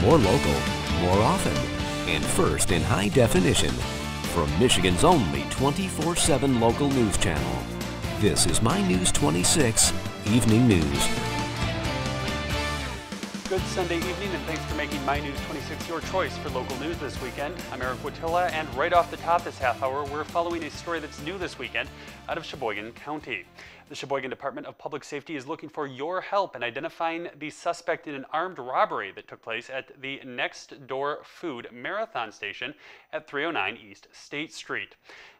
more local, more often, and first in high definition. From Michigan's only 24 7 local news channel. This is My News 26 Evening News. Good Sunday evening, and thanks for making My News 26 your choice for local news this weekend. I'm Eric Watilla, and right off the top this half hour, we're following a story that's new this weekend out of Cheboygan County. The Cheboygan Department of Public Safety is looking for your help in identifying the suspect in an armed robbery that took place at the Next Door Food Marathon Station at 309 East State Street.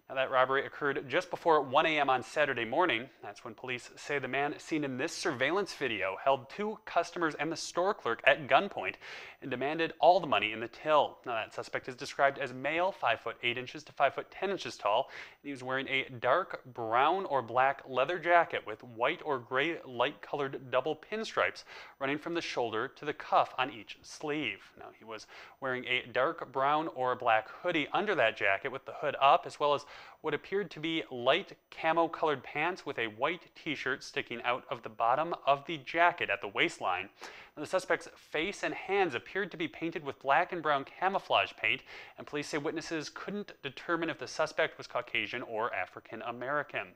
Now, that robbery occurred just before 1 a.m. on Saturday morning. That's when police say the man seen in this surveillance video held two customers and the store clerk at gunpoint and demanded all the money in the till. Now, that suspect is described as male, 5 foot 8 inches to 5 foot 10 inches tall, and he was wearing a dark brown or black leather jacket with white or gray light colored double pinstripes running from the shoulder to the cuff on each sleeve. Now, he was wearing a dark brown or black hoodie under that jacket with the hood up, as well as what appeared to be light camo colored pants with a white t-shirt sticking out of the bottom of the jacket at the waistline. the suspect's face and hands appeared to be painted with black and brown camouflage paint, and police say witnesses couldn't determine if the suspect was Caucasian or African American.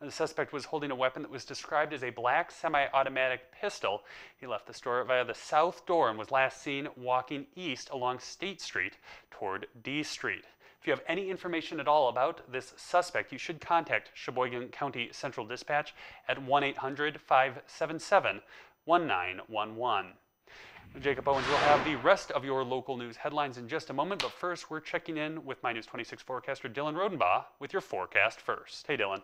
The suspect was holding a weapon that was described as a black semi-automatic pistol. He left the store via the south door and was last seen walking east along State Street toward D Street. If you have any information at all about this suspect, you should contact Cheboygan County Central Dispatch at 1 800 577 1911. Jacob Owens will have the rest of your local news headlines in just a moment, but first we're checking in with my News 26 forecaster Dylan Rodenbaugh with your forecast first. Hey, Dylan.